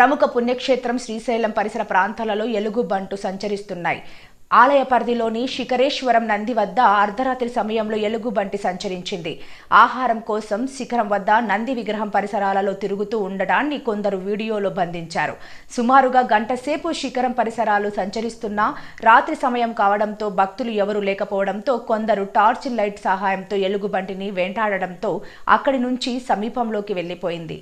ప్రముఖ పుణ్యక్షేత్రం శ్రీశైలం పరిసర ప్రాంతాలలో ఎలుగుబంటు సంచరిస్తున్నాయి. ఆలయ పరిధిలోని శిఖరేశ్వరం నంది వద్ద అర్ధరాత్రి సమయంలో ఎలుగుబంటి సంచరించింది. ఆహారం కోసం శిఖరం వద్ద నంది విగ్రహం పరిసరాలలో తిరుగుతూ ఉండడాన్ని కొందరు వీడియోలో బంధించారు. సుమారుగా గంట సేపు శిఖరం పరిసరాలు సంచరిస్తున్నా రాత్రి సమయం కావడంతో భక్తులు ఎవరూ లేకపోవడంతో కొందరు టార్చ్ లైట్ సహాయంతో ఎలుగుబంటిని వెంటాడడంతో అక్కడి నుంచి సమీపంలోకి వెళ్ళిపోయింది